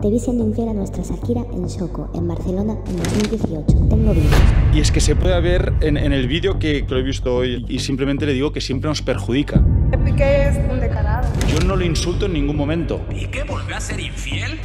Te vi siendo infiel a nuestra Shakira en Choco, en Barcelona, en 2018. Tengo vídeos. Y es que se puede ver en, en el vídeo que, que lo he visto hoy y simplemente le digo que siempre nos perjudica. Piqué es un declarado. Yo no lo insulto en ningún momento. ¿Piqué volvió a ser infiel?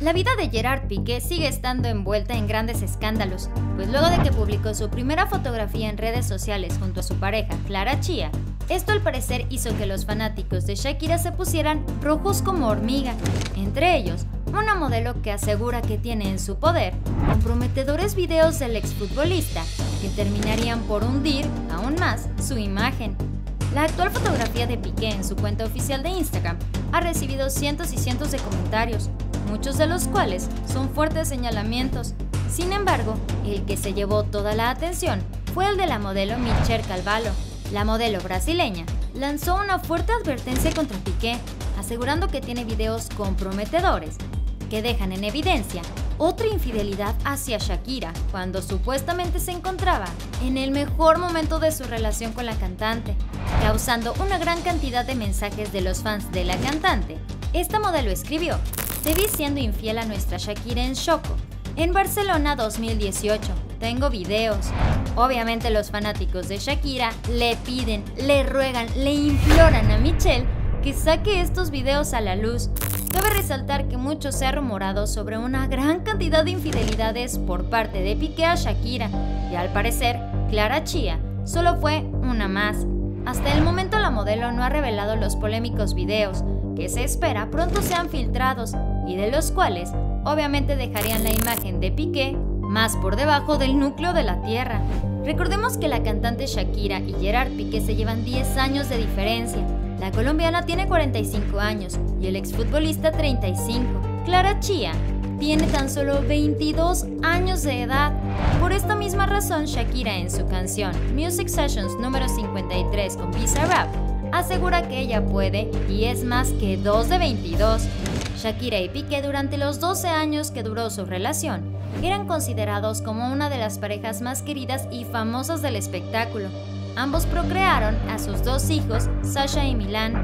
La vida de Gerard Piqué sigue estando envuelta en grandes escándalos, pues luego de que publicó su primera fotografía en redes sociales junto a su pareja, Clara Chía, esto al parecer hizo que los fanáticos de Shakira se pusieran rojos como hormiga, entre ellos una modelo que asegura que tiene en su poder comprometedores videos del exfutbolista que terminarían por hundir aún más su imagen. La actual fotografía de Piqué en su cuenta oficial de Instagram ha recibido cientos y cientos de comentarios, muchos de los cuales son fuertes señalamientos. Sin embargo, el que se llevó toda la atención fue el de la modelo Michelle Calvalo. La modelo brasileña lanzó una fuerte advertencia contra Piqué, asegurando que tiene videos comprometedores que dejan en evidencia otra infidelidad hacia Shakira cuando supuestamente se encontraba en el mejor momento de su relación con la cantante, causando una gran cantidad de mensajes de los fans de la cantante. Esta modelo escribió, te vi siendo infiel a nuestra Shakira en Choco, en Barcelona 2018. Tengo videos. Obviamente los fanáticos de Shakira le piden, le ruegan, le imploran a Michelle que saque estos videos a la luz Cabe resaltar que mucho se ha rumorado sobre una gran cantidad de infidelidades por parte de Piqué a Shakira, y al parecer, Clara Chía solo fue una más. Hasta el momento la modelo no ha revelado los polémicos videos, que se espera pronto sean filtrados, y de los cuales obviamente dejarían la imagen de Piqué más por debajo del núcleo de la Tierra. Recordemos que la cantante Shakira y Gerard Piqué se llevan 10 años de diferencia, la colombiana tiene 45 años y el exfutbolista 35. Clara Chía tiene tan solo 22 años de edad. Por esta misma razón, Shakira en su canción Music Sessions número 53 con Pizza Rap asegura que ella puede y es más que 2 de 22. Shakira y Piqué durante los 12 años que duró su relación eran considerados como una de las parejas más queridas y famosas del espectáculo. Ambos procrearon a sus dos hijos, Sasha y Milan.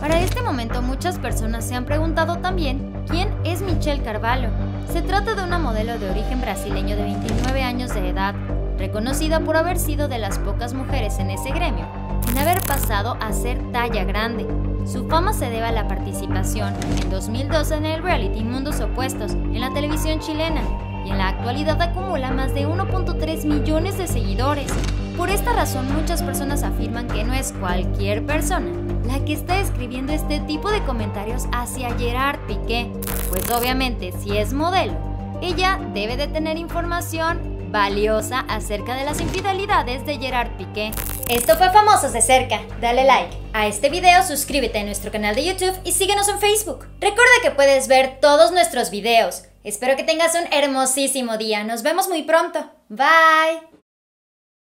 Para este momento muchas personas se han preguntado también quién es Michelle Carvalho. Se trata de una modelo de origen brasileño de 29 años de edad, reconocida por haber sido de las pocas mujeres en ese gremio en haber pasado a ser talla grande. Su fama se debe a la participación en 2012 en el reality Mundos Opuestos en la televisión chilena y en la actualidad acumula más de 1.3 millones de seguidores. Por esta razón muchas personas afirman que no es cualquier persona la que está escribiendo este tipo de comentarios hacia Gerard Piqué, pues obviamente si es modelo, ella debe de tener información valiosa acerca de las infidelidades de Gerard Piqué. Esto fue Famosos de Cerca. Dale like a este video, suscríbete a nuestro canal de YouTube y síguenos en Facebook. Recuerda que puedes ver todos nuestros videos. Espero que tengas un hermosísimo día. Nos vemos muy pronto. Bye.